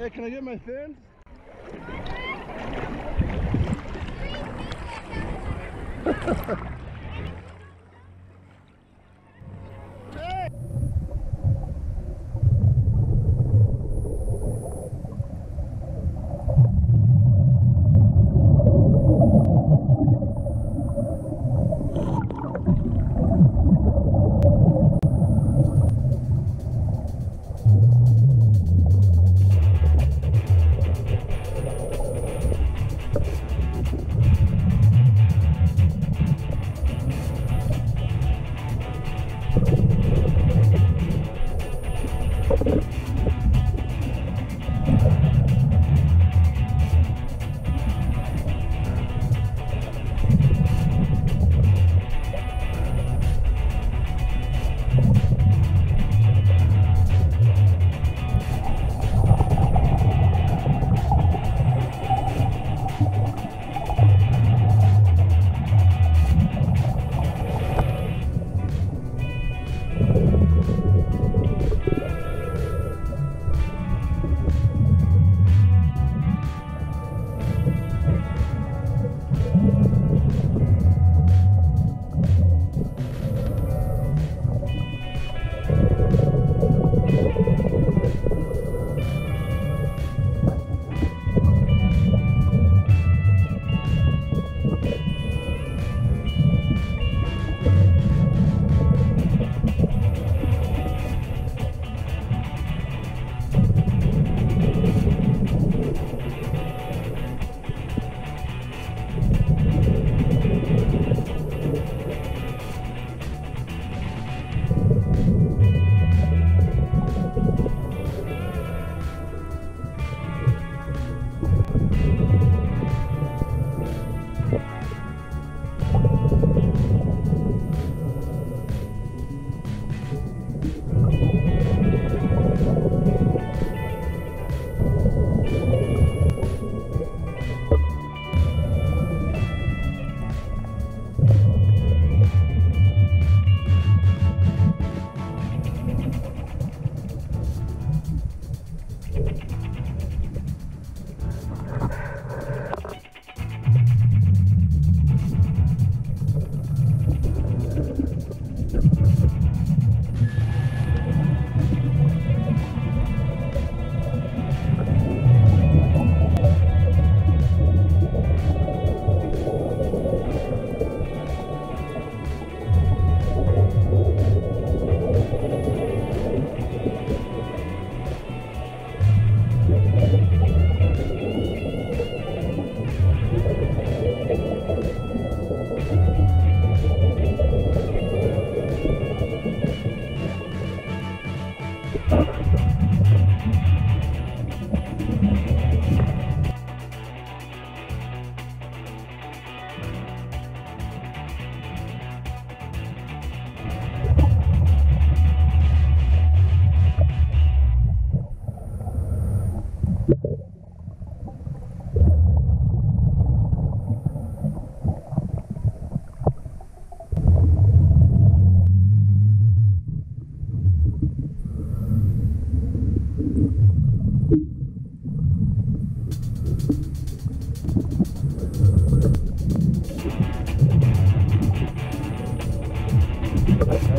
Hey, can I get my fins? hey! you Oh,